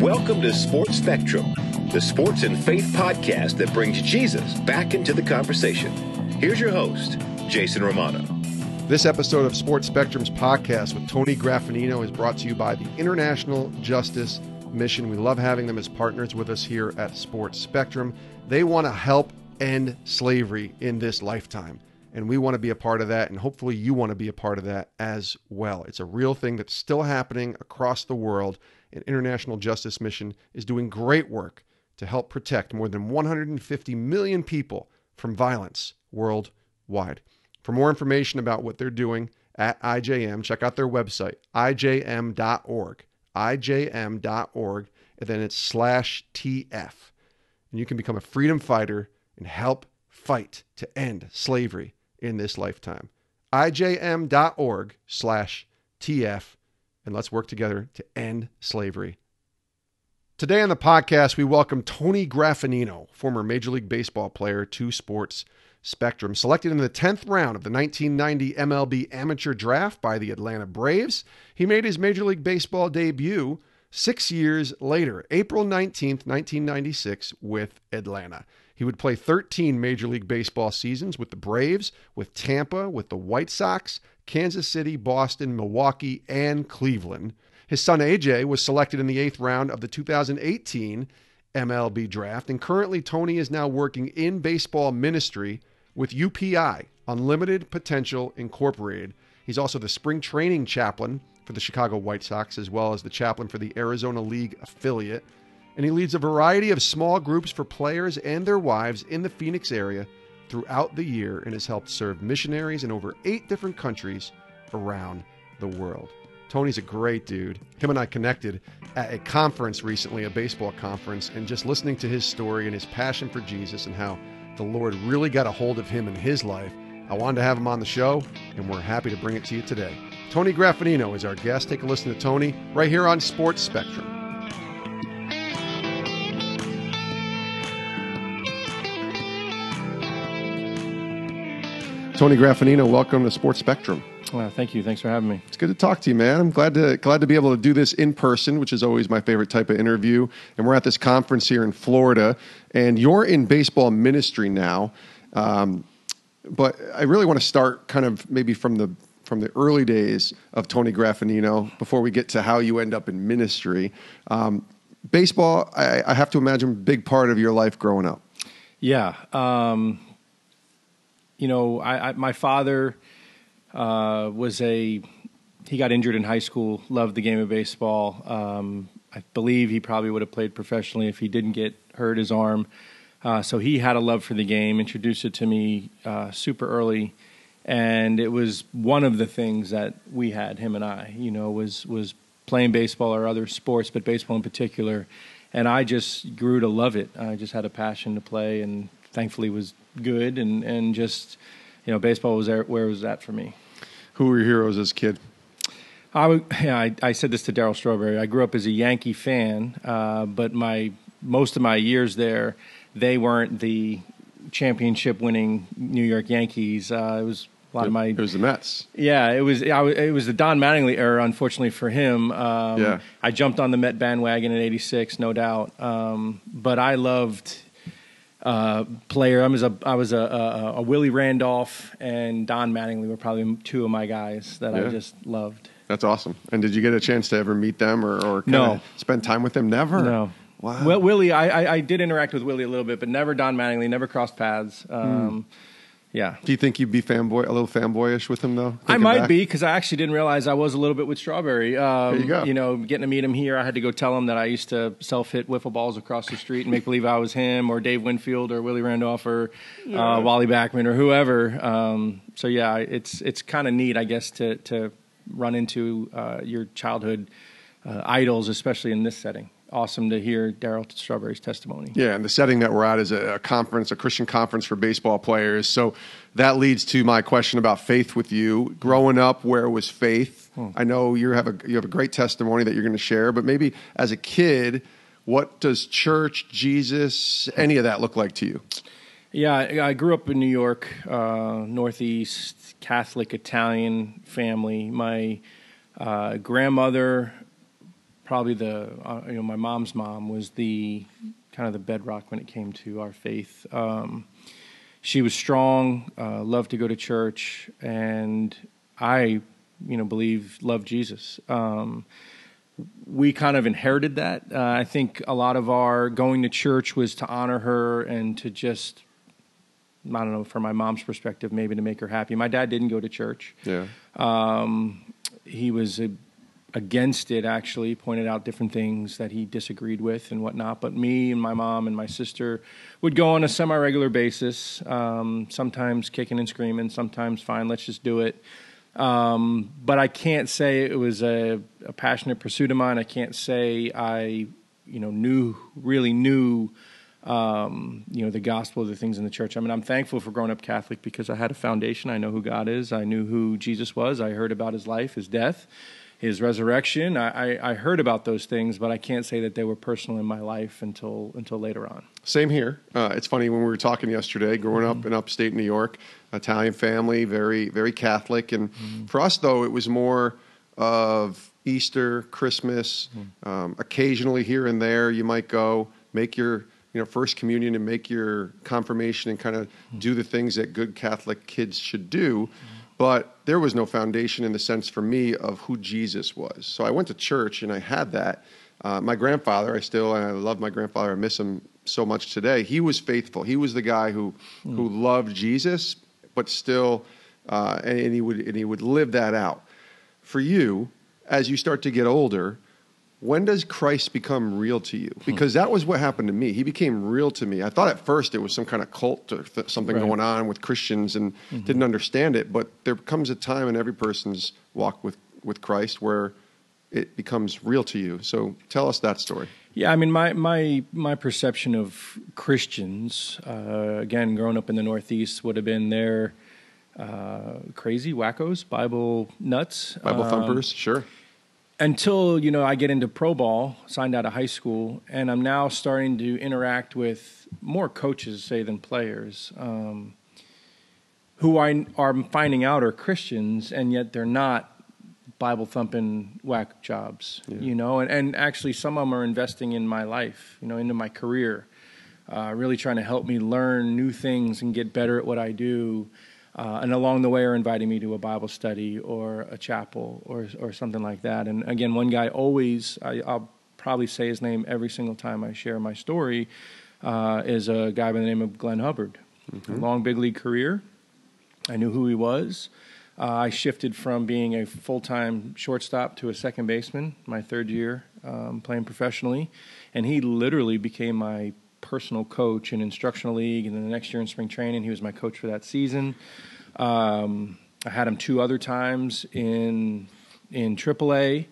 Welcome to Sports Spectrum, the sports and faith podcast that brings Jesus back into the conversation. Here's your host, Jason Romano. This episode of Sports Spectrum's podcast with Tony Graffanino is brought to you by the International Justice Mission. We love having them as partners with us here at Sports Spectrum. They want to help end slavery in this lifetime. And we want to be a part of that. And hopefully, you want to be a part of that as well. It's a real thing that's still happening across the world. And International Justice Mission is doing great work to help protect more than 150 million people from violence worldwide. For more information about what they're doing at IJM, check out their website, ijm.org. ijm.org, and then it's slash TF. And you can become a freedom fighter and help fight to end slavery in this lifetime. IJM.org slash TF, and let's work together to end slavery. Today on the podcast, we welcome Tony Graffanino, former Major League Baseball player to Sports Spectrum, selected in the 10th round of the 1990 MLB amateur draft by the Atlanta Braves. He made his Major League Baseball debut six years later, April 19th, 1996, with Atlanta. He would play 13 Major League Baseball seasons with the Braves, with Tampa, with the White Sox, Kansas City, Boston, Milwaukee, and Cleveland. His son AJ was selected in the eighth round of the 2018 MLB draft, and currently Tony is now working in baseball ministry with UPI, Unlimited Potential Incorporated. He's also the spring training chaplain for the Chicago White Sox, as well as the chaplain for the Arizona League affiliate and he leads a variety of small groups for players and their wives in the Phoenix area throughout the year and has helped serve missionaries in over eight different countries around the world. Tony's a great dude. Him and I connected at a conference recently, a baseball conference, and just listening to his story and his passion for Jesus and how the Lord really got a hold of him in his life. I wanted to have him on the show, and we're happy to bring it to you today. Tony Graffanino is our guest. Take a listen to Tony right here on Sports Spectrum. Tony Graffanino, welcome to Sports Spectrum. Well, thank you. Thanks for having me. It's good to talk to you, man. I'm glad to glad to be able to do this in person, which is always my favorite type of interview. And we're at this conference here in Florida, and you're in baseball ministry now. Um, but I really want to start kind of maybe from the from the early days of Tony Graffanino before we get to how you end up in ministry. Um, baseball, I, I, have to imagine, big part of your life growing up. Yeah. Um, you know, I, I my father uh, was a he got injured in high school. Loved the game of baseball. Um, I believe he probably would have played professionally if he didn't get hurt his arm. Uh, so he had a love for the game. Introduced it to me uh, super early, and it was one of the things that we had him and I. You know, was was playing baseball or other sports, but baseball in particular. And I just grew to love it. I just had a passion to play, and thankfully was good and and just you know baseball was there where was that for me. Who were your heroes as a kid? I, yeah, I, I said this to Darryl Strawberry. I grew up as a Yankee fan, uh, but my most of my years there, they weren't the championship winning New York Yankees. Uh, it was a lot it, of my. It was the Mets. Yeah, it was. I, it was the Don Mattingly era. Unfortunately for him, um, yeah. I jumped on the Met bandwagon in '86, no doubt. Um, but I loved uh, player. I was a I was a, a, a, Willie Randolph and Don Mattingly were probably two of my guys that yeah. I just loved. That's awesome. And did you get a chance to ever meet them or, or no spend time with them? Never. No. Wow. Well, Willie, I, I, I did interact with Willie a little bit, but never Don Mattingly. Never crossed paths. Um, mm. Yeah. Do you think you'd be fanboy, a little fanboyish with him though? I might back? be because I actually didn't realize I was a little bit with Strawberry. Um, there you go. You know, getting to meet him here, I had to go tell him that I used to self hit wiffle balls across the street and make believe I was him or Dave Winfield or Willie Randolph or yeah. uh, Wally Backman or whoever. Um, so yeah, it's it's kind of neat, I guess, to to run into uh, your childhood uh, idols, especially in this setting awesome to hear Darryl Strawberry's testimony. Yeah, and the setting that we're at is a, conference, a Christian conference for baseball players. So that leads to my question about faith with you. Growing up, where was faith? Hmm. I know you have a you have a great testimony that you're going to share, but maybe as a kid, what does church, Jesus, any of that look like to you? Yeah, I grew up in New York, uh, Northeast, Catholic Italian family. My uh, grandmother probably the uh, you know my mom's mom was the kind of the bedrock when it came to our faith. Um, she was strong, uh, loved to go to church, and I, you know, believe loved Jesus. Um, we kind of inherited that. Uh, I think a lot of our going to church was to honor her and to just, I don't know, from my mom's perspective, maybe to make her happy. My dad didn't go to church. Yeah. Um, he was a, against it, actually, pointed out different things that he disagreed with and whatnot. But me and my mom and my sister would go on a semi regular basis, um, sometimes kicking and screaming, sometimes fine, let's just do it. Um, but I can't say it was a, a, passionate pursuit of mine. I can't say I, you know, knew really knew, um, you know, the gospel, the things in the church. I mean, I'm thankful for growing up Catholic because I had a foundation. I know who God is. I knew who Jesus was. I heard about His life, His death, His resurrection. I, I, I heard about those things, but I can't say that they were personal in my life until until later on. Same here. Uh, it's funny when we were talking yesterday. Growing mm-hmm. up in upstate New York. Italian family, very very Catholic. And mm-hmm. for us, though, it was more of Easter, Christmas. Mm-hmm. Um, occasionally, here and there, you might go make your you know first communion and make your confirmation and kind of mm-hmm. do the things that good Catholic kids should do. But there was no foundation in the sense for me of who Jesus was. So I went to church and I had that. Uh, my grandfather, I still, and I love my grandfather. I miss him so much today. He was faithful. He was the guy who mm. who loved Jesus but still, uh, and, and he would and he would live that out. For you, as you start to get older, when does Christ become real to you? Hmm. Because that was what happened to me. He became real to me. I thought at first it was some kind of cult or th- something right. going on with Christians and mm-hmm. didn't understand it. But there comes a time in every person's walk with, with Christ where it becomes real to you. So tell us that story. Yeah, I mean, my my my perception of Christians, uh, again, growing up in the Northeast, would have been their uh, crazy wackos, Bible nuts, Bible um, thumpers, sure. Until you know, I get into pro ball, signed out of high school, and I'm now starting to interact with more coaches, say, than players, um, who I are finding out are Christians, and yet they're not Bible thumping whack jobs, yeah. you know, and, and actually some of them are investing in my life, you know, into my career, uh, really trying to help me learn new things and get better at what I do. Uh, and along the way are inviting me to a Bible study or a chapel or or something like that. And again, one guy always, I, will probably say his name every single time I share my story, uh, is a guy by the name of Glenn Hubbard. Mm-hmm. long big league career. I knew who he was. Uh, I shifted from being a full time shortstop to a second baseman my third year um, playing professionally. And he literally became my personal coach in instructional league. And then the next year in spring training, he was my coach for that season. Um, I had him two other times in in AAA.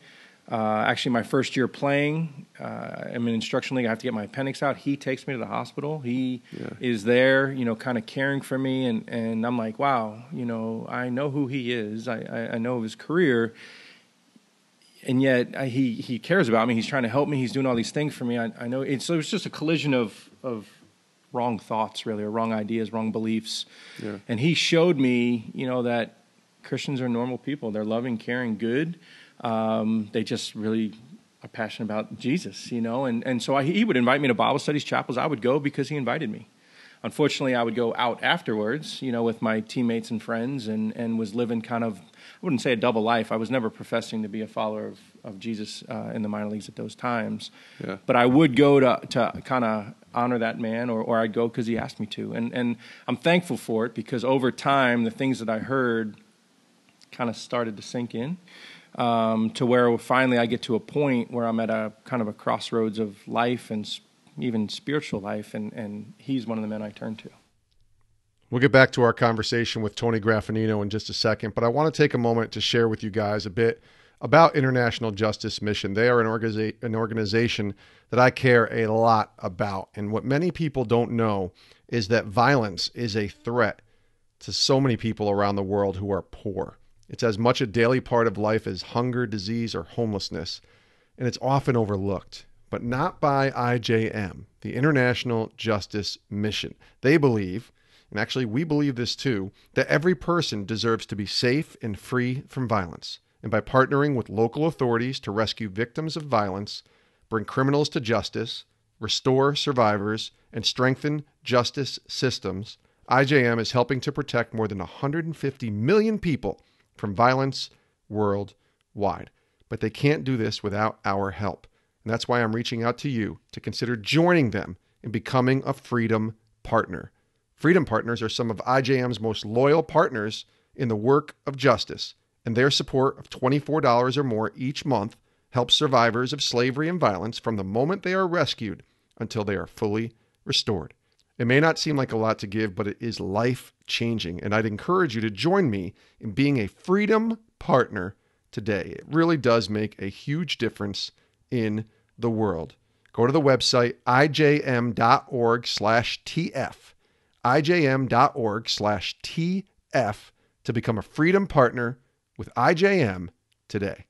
Uh, actually, my first year playing, uh, I'm in instruction league. I have to get my appendix out. He takes me to the hospital. He yeah. is there, you know, kind of caring for me, and and I'm like, wow, you know, I know who he is. I I, I know of his career, and yet I, he he cares about me. He's trying to help me. He's doing all these things for me. I, I know. It's, so it was just a collision of of wrong thoughts, really, or wrong ideas, wrong beliefs, yeah. and he showed me, you know, that Christians are normal people. They're loving, caring, good um, they just really are passionate about Jesus, you know. And, and so I, he would invite me to Bible studies, chapels. I would go because he invited me. Unfortunately, I would go out afterwards, you know, with my teammates and friends and, and was living kind of, I wouldn't say a double life. I was never professing to be a follower of, of Jesus uh, in the minor leagues at those times. Yeah. But I would go to, to kind of honor that man or, or I'd go because he asked me to. And, and I'm thankful for it because over time, the things that I heard kind of started to sink in um, to where finally I get to a point where I'm at a kind of a crossroads of life and even spiritual life, and, and he's one of the men I turn to. We'll get back to our conversation with Tony Graffanino in just a second, but I want to take a moment to share with you guys a bit about International Justice Mission. They are an, organiza- an organization that I care a lot about. And what many people don't know is that violence is a threat to so many people around the world who are poor. It's as much a daily part of life as hunger, disease, or homelessness, and it's often overlooked, but not by IJM, the International Justice Mission. They believe, and actually we believe this too, that every person deserves to be safe and free from violence. and by partnering with local authorities to rescue victims of violence, bring criminals to justice, restore survivors, and strengthen justice systems, IJM is helping to protect more than 150 million people from violence worldwide. But they can't do this without our help. And that's why I'm reaching out to you to consider joining them in becoming a Freedom Partner. Freedom Partners are some of IJM's most loyal partners in the work of justice, and their support of $24 or more each month helps survivors of slavery and violence from the moment they are rescued until they are fully restored. It may not seem like a lot to give, but it is life changing. And I'd encourage you to join me in being a freedom partner today. It really does make a huge difference in the world. Go to the website ijm.org slash TF, ijm.org slash TF to become a freedom partner with IJM today.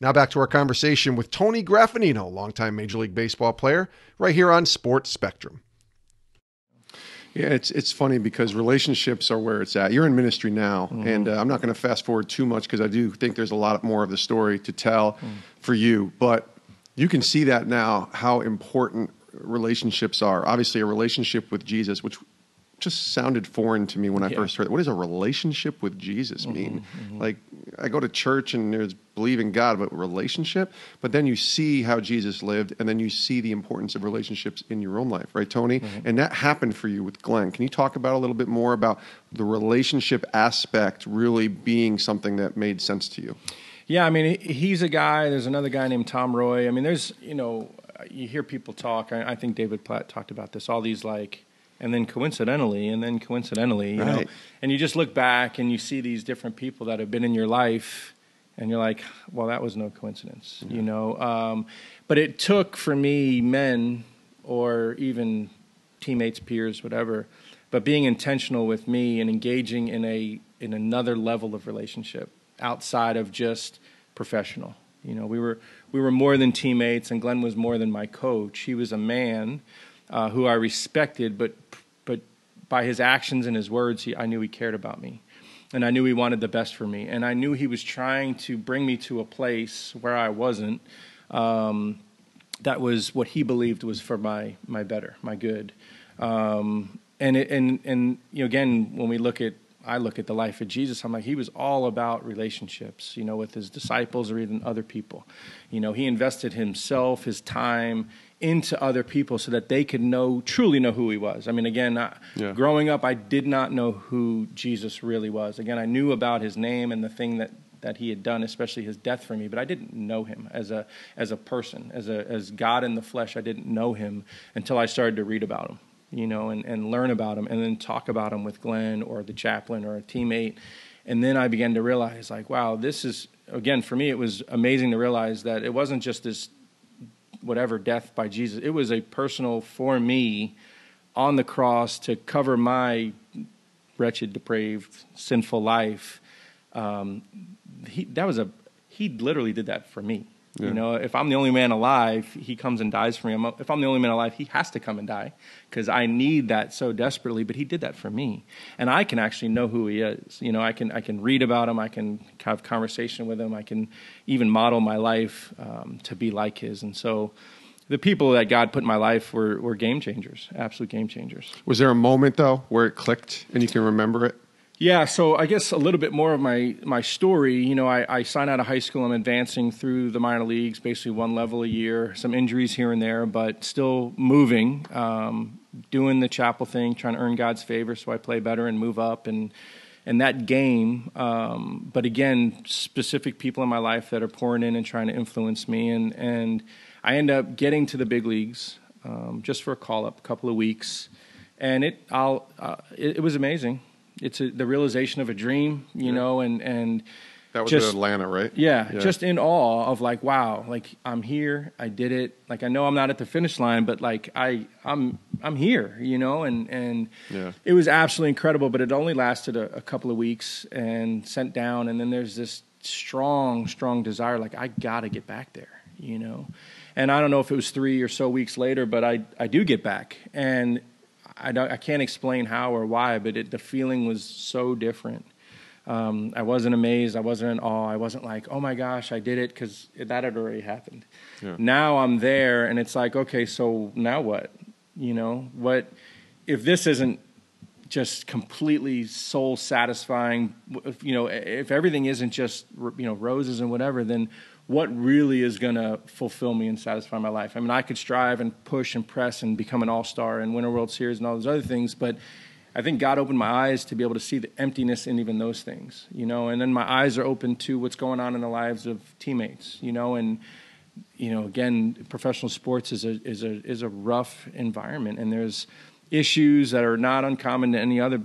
Now back to our conversation with Tony Graffanino, longtime Major League Baseball player, right here on Sports Spectrum. Yeah, it's it's funny because relationships are where it's at. You're in ministry now, mm-hmm. and uh, I'm not going to fast forward too much because I do think there's a lot more of the story to tell mm. for you. But you can see that now how important relationships are. Obviously, a relationship with Jesus, which just sounded foreign to me when I yeah. first heard it. What does a relationship with Jesus mm-hmm, mean? Mm-hmm, mm-hmm. Like, I go to church and there's believe in God, but relationship. But then you see how Jesus lived, and then you see the importance of relationships in your own life, right, Tony? Mm-hmm. And that happened for you with Glenn. Can you talk about a little bit more about the relationship aspect really being something that made sense to you? Yeah, I mean, he's a guy. There's another guy named Tom Roy. I mean, there's, you know, you hear people talk. I, I think David Platt talked about this. All these like and then coincidentally, and then coincidentally, you right. know, and you just look back and you see these different people that have been in your life, and you're like, well, that was no coincidence, yeah. you know. Um, but it took for me men or even teammates, peers, whatever, but being intentional with me and engaging in a in another level of relationship outside of just professional. You know, we were we were more than teammates, and Glenn was more than my coach. He was a man uh, who I respected, but but by his actions and his words, he, I knew he cared about me, and I knew he wanted the best for me, and I knew he was trying to bring me to a place where I wasn't. Um, that was what he believed was for my my better, my good. Um, and it, and and you know, again, when we look at I look at the life of Jesus, I'm like, he was all about relationships, you know, with his disciples or even other people. You know, he invested himself, his time, into other people so that they could know truly know who he was. I mean, again, I, yeah. growing up, I did not know who Jesus really was. Again, I knew about his name and the thing that that he had done, especially his death for me, but I didn't know him as a as a person, as a as God in the flesh. I didn't know him until I started to read about him, you know, and, and learn about him, and then talk about him with Glenn or the chaplain or a teammate, and then I began to realize, like, wow, this is again for me. It was amazing to realize that it wasn't just this whatever death by Jesus. It was a personal for me on the cross to cover my wretched, depraved, sinful life. Um, he, that was a he literally did that for me. Yeah. You know, if I'm the only man alive, he comes and dies for me. If I'm the only man alive, he has to come and die because I need that so desperately. But he did that for me, and I can actually know who he is. You know, I can I can read about him. I can have conversation with him. I can even model my life um, to be like his. And so, the people that God put in my life were were game changers, absolute game changers. Was there a moment though where it clicked and you can remember it? Yeah, so I guess a little bit more of my my story. You know, I, I sign out of high school. I'm advancing through the minor leagues, basically one level a year. Some injuries here and there, but still moving, um, doing the chapel thing, trying to earn God's favor, so I play better and move up and and that game. Um, but again, specific people in my life that are pouring in and trying to influence me, and and I end up getting to the big leagues um, just for a call up, a couple of weeks, and it I'll uh, it, it was amazing it's a, the realization of a dream, you yeah. know, and and that was just, Atlanta, right? Yeah, yeah, just in awe of like, wow, like I'm here, I did it. Like I know I'm not at the finish line, but like I I'm I'm here, you know, and and yeah. it was absolutely incredible. But it only lasted a, a couple of weeks and sent down, and then there's this strong, strong desire, like I gotta get back there, you know. And I don't know if it was three or so weeks later, but I I do get back, and I, I can't explain how or why, but it, the feeling was so different. Um, I wasn't amazed. I wasn't in awe. I wasn't like, oh my gosh, I did it because that had already happened. Yeah. Now I'm there, and it's like, okay, so now what? You know, what if this isn't just completely soul satisfying? If, you know, if everything isn't just you know roses and whatever, then what really is going to fulfill me and satisfy my life? I mean, I could strive and push and press and become an all star and win a World Series and all those other things, but I think God opened my eyes to be able to see the emptiness in even those things, you know, and then my eyes are open to what's going on in the lives of teammates, you know, and you know, again, professional sports is a is a is a rough environment, and there's issues that are not uncommon to any other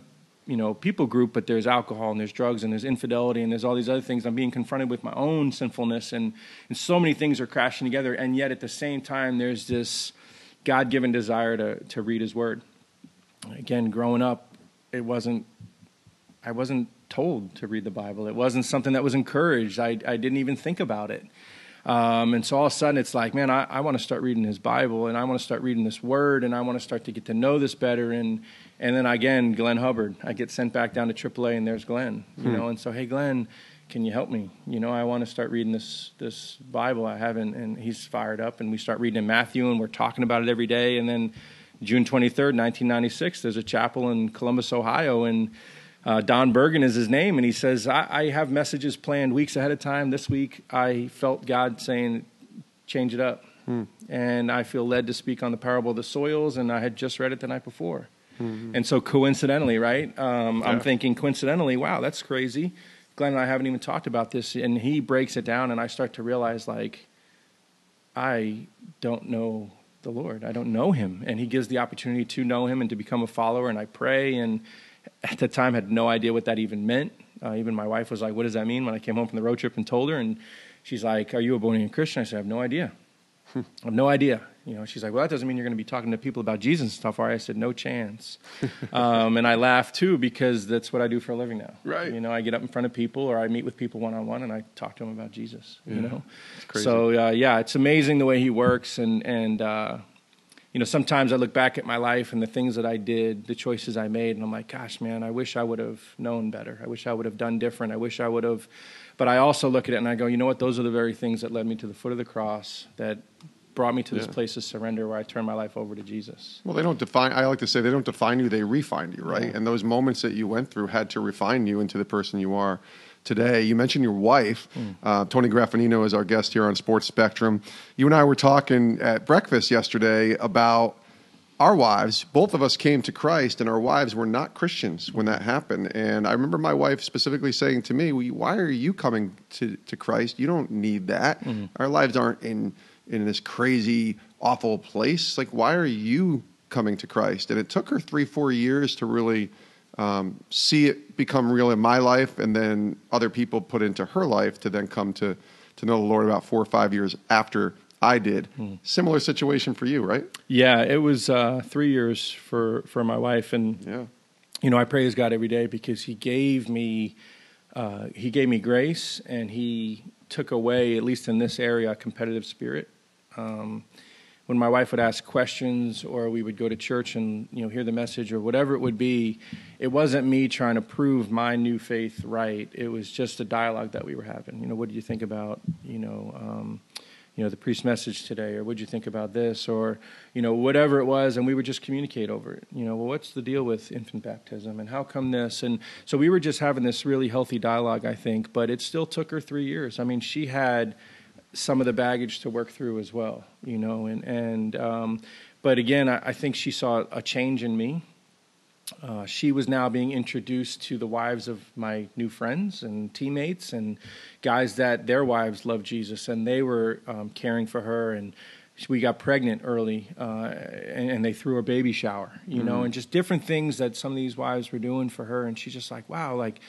you know people group but there's alcohol and there's drugs and there's infidelity and there's all these other things. I'm being confronted with my own sinfulness and and so many things are crashing together. And yet at the same time there's this god-given desire to to read his word. Again growing up it wasn't i wasn't told to read the bible. It wasn't something that was encouraged. I, I didn't even think about it. Um, and so all of a sudden it's like man i, I want to start reading his bible and i want to start reading this word and i want to start to get to know this better. And and then again, Glenn Hubbard. I get sent back down to AAA, and there's Glenn. You hmm. know, and so hey, Glenn, can you help me? You know, I want to start reading this this Bible I haven't, and he's fired up, and we start reading in Matthew, and we're talking about it every day. And then June 23rd, 1996, there's a chapel in Columbus, Ohio, and uh, Don Bergen is his name, and he says, I, I have messages planned weeks ahead of time. This week, I felt God saying, change it up. Hmm. And I feel led to speak on the parable of the soils, and I had just read it the night before. Mm-hmm. And so coincidentally, right? Um, yeah. I'm thinking coincidentally, wow, that's crazy. Glenn and I haven't even talked about this, and he breaks it down, and I start to realize like, I don't know the Lord. I don't know Him, and He gives the opportunity to know Him and to become a follower. And I pray, and at the time had no idea what that even meant. Uh, even my wife was like, "What does that mean?" When I came home from the road trip and told her, and she's like, "Are you a born again Christian?" I said, "I have no idea. I have no idea." You know, she's like, well, that doesn't mean you're going to be talking to people about Jesus and stuff. Or I said, no chance. um, and I laugh too because that's what I do for a living now. Right. You know, I get up in front of people or I meet with people one on one and I talk to them about Jesus. Yeah. You know, so uh, yeah, it's amazing the way he works and and uh, you know, sometimes I look back at my life and the things that I did, the choices I made, and I'm like, gosh, man, I wish I would have known better. I wish I would have done different. I wish I would have. But I also look at it and I go, you know what? Those are the very things that led me to the foot of the cross that brought me to this yeah. place of surrender where I turned my life over to Jesus. Well, they don't define, I like to say, they don't define you, they refine you, right? Yeah. And those moments that you went through had to refine you into the person you are today. You mentioned your wife, mm. uh, Tony Graffanino, is our guest here on Sports Spectrum. You and I were talking at breakfast yesterday about our wives. Both of us came to Christ, and our wives were not Christians when that happened. And I remember my wife specifically saying to me, "Why are you coming to, to Christ? You don't need that. Mm. Our lives aren't in." In this crazy, awful place. Like, why are you coming to Christ? And it took her three, four years to really um, see it become real in my life, and then other people put into her life to then come to to know the Lord about four or five years after I did. Hmm. Similar situation for you, right? Yeah, it was uh, three years for for my wife, and yeah. you know I praise God every day because He gave me uh, He gave me grace, and He took away, at least in this area, a competitive spirit. Um, when my wife would ask questions or we would go to church and you know hear the message or whatever it would be it wasn't me trying to prove my new faith right. It was just a dialogue that we were having. You know what do you think about you know um, you know the priest's message today or what do you think about this or you know whatever it was and we would just communicate over it. You know well what's the deal with infant baptism and how come this? And so we were just having this really healthy dialogue i think but it still took her three years. I mean she had some of the baggage to work through as well, you know. And and um, but again, I, I, think she saw a change in me. Uh, she was now being introduced to the wives of my new friends and teammates and guys that their wives loved Jesus and they were um, caring for her and we got pregnant early uh, and, and, they threw a baby shower you mm-hmm. know and just different things that some of these wives were doing for her and she's just like wow like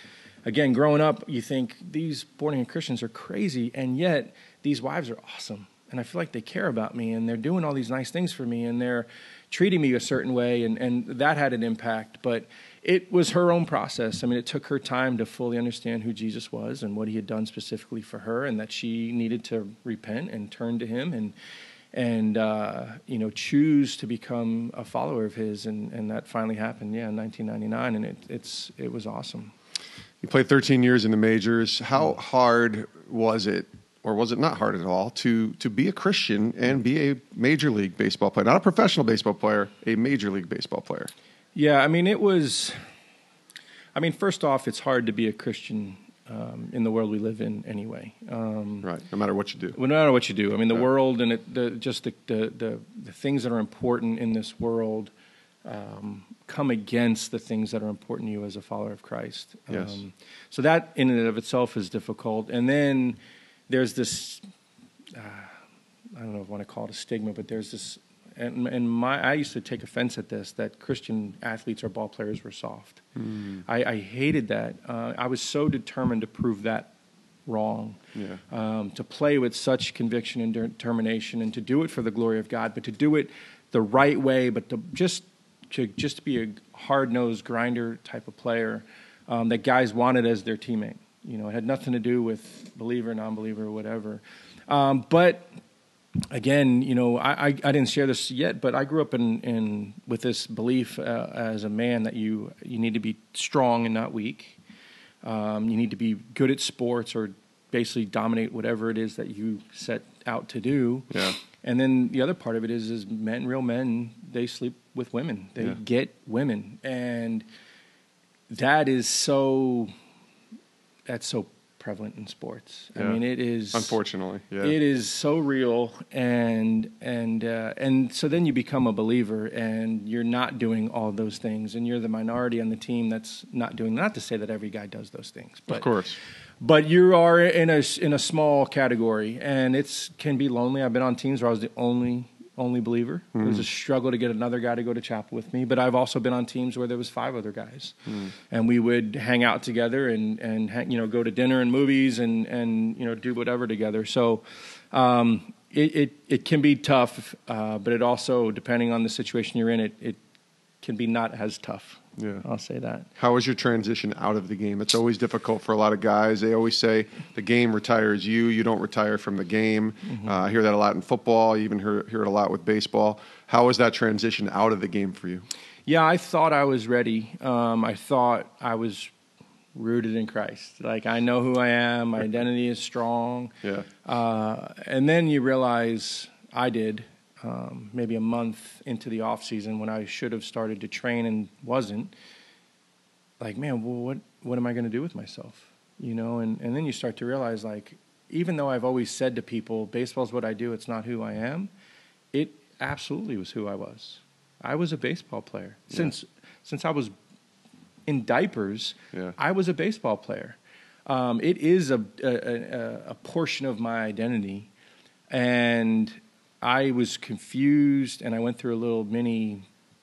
again growing up you think these born again christians are crazy and yet these wives are awesome and I feel like they care about me and they're doing all these nice things for me and they're treating me a certain way and, and that had an impact. But it was her own process. I mean, it took her time to fully understand who Jesus was and what he had done specifically for her and that she needed to repent and turn to him and and uh, you know choose to become a follower of his and, and that finally happened yeah in 1999 and it, it's it was awesome You played 13 years in the majors. How hard was it, or was it not hard at all, to to be a Christian and be a major league baseball player, not a professional baseball player, a major league baseball player? Yeah, I mean, it was. I mean, first off, it's hard to be a Christian um, in the world we live in anyway. Um, right. No matter what you do. Well, no matter what you do. I mean, the world and it, the, just the, the, the, the, things that are important in this world um, come against the things that are important to you as a follower of Christ. Yes. Um, so that in and of itself is difficult. And then there's this, uh, I don't know if I want to call it a stigma, but there's this and, and my I used to take offense at this that Christian athletes or ball players were soft. Mm. I, I, hated that. Uh, I was so determined to prove that wrong. Yeah. Um, to play with such conviction and determination, and to do it for the glory of God, but to do it the right way, but to just to just be a hard nosed grinder type of player um, that guys wanted as their teammate. You know, it had nothing to do with believer, non believer, or whatever. Um, but again, you know, I, I, I, didn't share this yet, but I grew up in, in with this belief uh, as a man that you you need to be strong and not weak. Um, you need to be good at sports or basically dominate whatever it is that you set out to do. Yeah. And then the other part of it is, is men, real men, they sleep with women. They yeah. get women, and that is so. That's so prevalent in sports. Yeah. I mean, it is unfortunately, yeah. it is so real, and and uh, and so then you become a believer, and you're not doing all those things, and you're the minority on the team that's not doing. Not to say that every guy does those things, but of course. But you are in a in a small category, and it's can be lonely. I've been on teams where I was the only only believer. Mm. It was a struggle to get another guy to go to chapel with me. But I've also been on teams where there was five other guys, mm. and we would hang out together and and you know go to dinner and movies and and you know do whatever together. So. Um, it, it, it can be tough, uh, but it also, depending on the situation you're in, it, it can be not as tough. Yeah. I'll say that. How was your transition out of the game? It's always difficult for a lot of guys. They always say the game retires you. You don't retire from the game. Mm-hmm. Uh, I hear that a lot in football. I even hear, hear it a lot with baseball. How was that transition out of the game for you? Yeah, I thought I was ready. Um, I thought I was rooted in Christ. Like I know who I am. My identity is strong. Yeah. Uh, and then you realize I did um, maybe a month into the off season when I should have started to train and wasn't. Like, man, well, what what am I going to do with myself? You know, and and then you start to realize, like, even though I've always said to people, baseball's what I do, it's not who I am. It absolutely was who I was. I was a baseball player yeah. since since I was in diapers. Yeah. I was a baseball player. Um, it is a, a, a, a portion of my identity, and I was confused and I went through a little mini,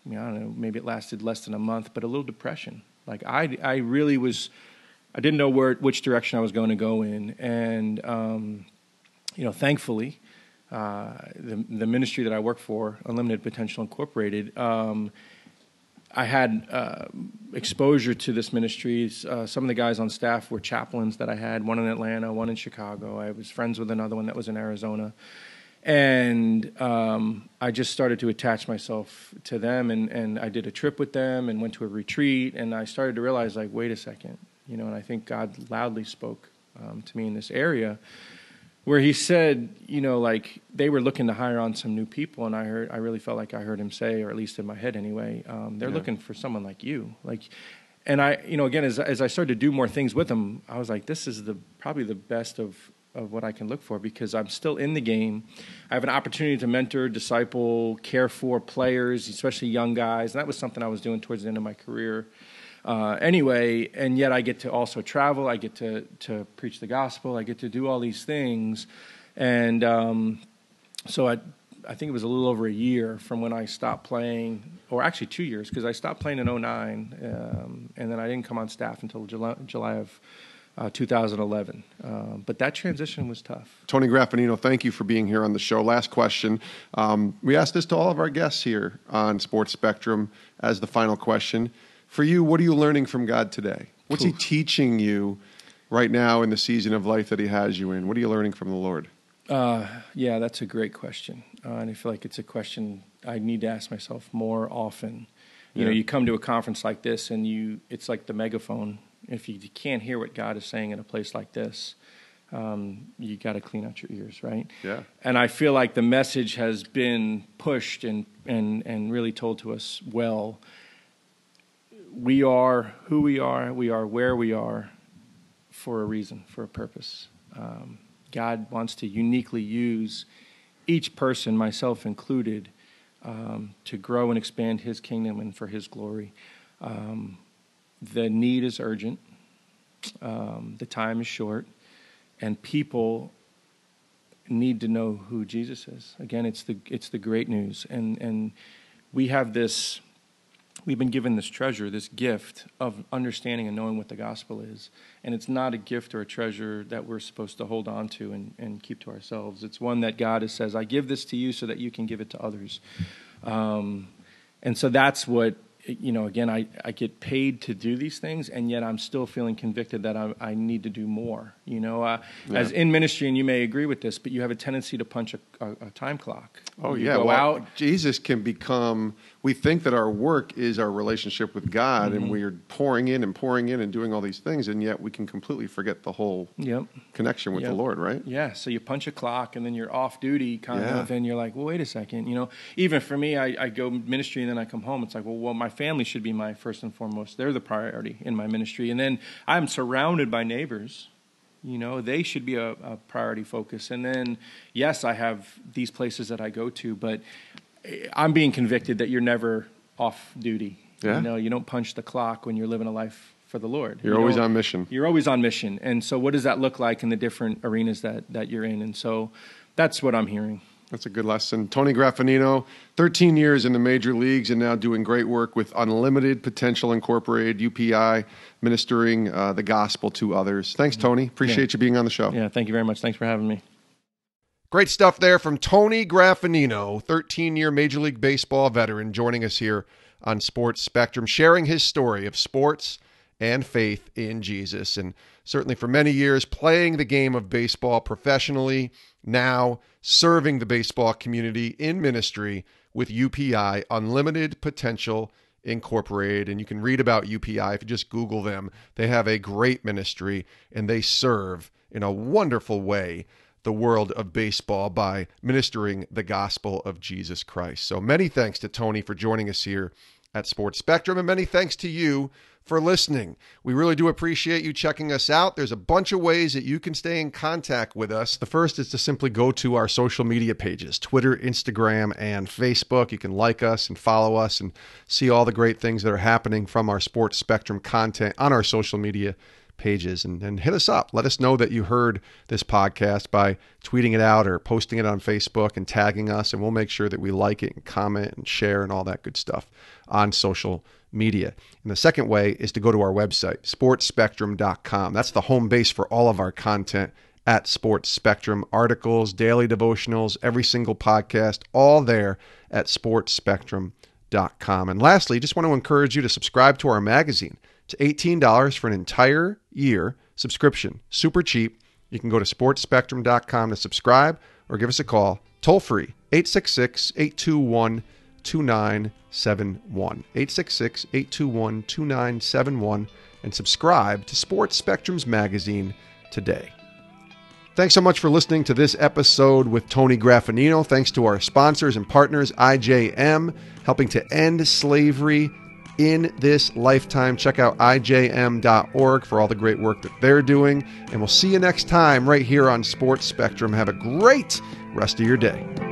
I don't know, maybe it lasted less than a month, but a little depression. Like I, I really was, I didn't know where, which direction I was going to go in. And, um, you know, thankfully, uh, the, the ministry that I work for, Unlimited Potential Incorporated, um, I had uh, exposure to this ministry. Uh, some of the guys on staff were chaplains that I had, one in Atlanta, one in Chicago. I was friends with another one that was in Arizona and um, I just started to attach myself to them, and, and I did a trip with them and went to a retreat, and I started to realize, like, wait a second, you know, and I think God loudly spoke um, to me in this area where he said, you know, like they were looking to hire on some new people, and I heard, I really felt like I heard him say, or at least in my head anyway, um, they're yeah. looking for someone like you, like. And I, you know, again, as as I started to do more things with them, I was like, this is the probably the best of of what I can look for because I'm still in the game. I have an opportunity to mentor, disciple, care for players, especially young guys. And that was something I was doing towards the end of my career. Uh, anyway, and yet I get to also travel. I get to to preach the gospel. I get to do all these things, and um, so I I think it was a little over a year from when I stopped playing, or actually two years because I stopped playing in 09, um, and then I didn't come on staff until July, July of uh, 2011. Uh, but that transition was tough. Tony Graffanino, thank you for being here on the show. Last question. Um, we asked this to all of our guests here on Sports Spectrum as the final question. For you, what are you learning from God today? What's Oof. He teaching you right now in the season of life that He has you in? What are you learning from the Lord? Uh, yeah, that's a great question. Uh, and I feel like it's a question I need to ask myself more often. You yeah. know, you come to a conference like this and you, it's like the megaphone If you can't hear what God is saying in a place like this, um, you got to clean out your ears, right? Yeah. And I feel like the message has been pushed and and and really told to us well. We are who we are. We are where we are for a reason, for a purpose. Um, God wants to uniquely use each person, myself included, um, to grow and expand His kingdom and for His glory. Um, the need is urgent. Um, the time is short and people need to know who Jesus is. Again, it's the it's the great news, and and we have this. We've been given this treasure, this gift of understanding and knowing what the gospel is. And it's not a gift or a treasure that we're supposed to hold on to and, and keep to ourselves. It's one that God has says, I give this to you so that you can give it to others. Um, and so that's what you know, again, I, I get paid to do these things, and yet I'm still feeling convicted that I, I need to do more. You know, uh, yeah. as in ministry, and you may agree with this, but you have a tendency to punch a, a, a time clock. Oh you yeah, well, out. Jesus can become. We think that our work is our relationship with God, mm-hmm. and we're pouring in and pouring in and doing all these things, and yet we can completely forget the whole yep. connection with yep. the Lord, right? Yeah. So you punch a clock, and then you're off duty, kind yeah. of, and you're like, well, wait a second. You know, even for me, I, I go ministry, and then I come home. It's like, well, well, my family should be my first and foremost. They're the priority in my ministry. And then I'm surrounded by neighbors. You know, they should be a, a priority focus. And then, yes, I have these places that I go to, but eh, I'm being convicted that you're never off duty. Yeah. You know, you don't punch the clock when you're living a life for the Lord. You're you always on mission. You're always on mission. And so what does that look like in the different arenas that, that you're in? And so that's what I'm hearing. That's a good lesson. Tony Graffanino, 13 years in the major leagues and now doing great work with Unlimited Potential Incorporated, UPI, ministering uh, the gospel to others. Thanks, Tony. Appreciate yeah. you being on the show. Yeah, thank you very much. Thanks for having me. Great stuff there from Tony Graffanino, 13 year Major League Baseball veteran, joining us here on Sports Spectrum, sharing his story of sports and faith in Jesus. And certainly for many years, playing the game of baseball professionally, now serving the baseball community in ministry with UPI, Unlimited Potential Incorporated. And you can read about UPI if you just Google them. They have a great ministry and they serve in a wonderful way the world of baseball by ministering the gospel of Jesus Christ. So many thanks to Tony for joining us here at Sports Spectrum, and many thanks to you for listening. We really do appreciate you checking us out. There's a bunch of ways that you can stay in contact with us. The first is to simply go to our social media pages Twitter, Instagram, and Facebook. You can like us and follow us and see all the great things that are happening from our Sports Spectrum content on our social media pages and, and hit us up. Let us know that you heard this podcast by tweeting it out or posting it on Facebook and tagging us, and we'll make sure that we like it and comment and share and all that good stuff on social media. And the second way is to go to our website, sportsspectrum.com. That's the home base for all of our content at Sports Spectrum articles, daily devotionals, every single podcast, all there at sportsspectrum.com. And lastly, just want to encourage you to subscribe to our magazine. It's $18 for an entire year subscription. Super cheap. You can go to sportsspectrum.com to subscribe or give us a call toll free 866 821 2971. 866 821 2971 and subscribe to Sports Spectrum's magazine today. Thanks so much for listening to this episode with Tony Graffanino. Thanks to our sponsors and partners, IJM, helping to end slavery in this lifetime. Check out ijm.org for all the great work that they're doing. And we'll see you next time right here on Sports Spectrum. Have a great rest of your day.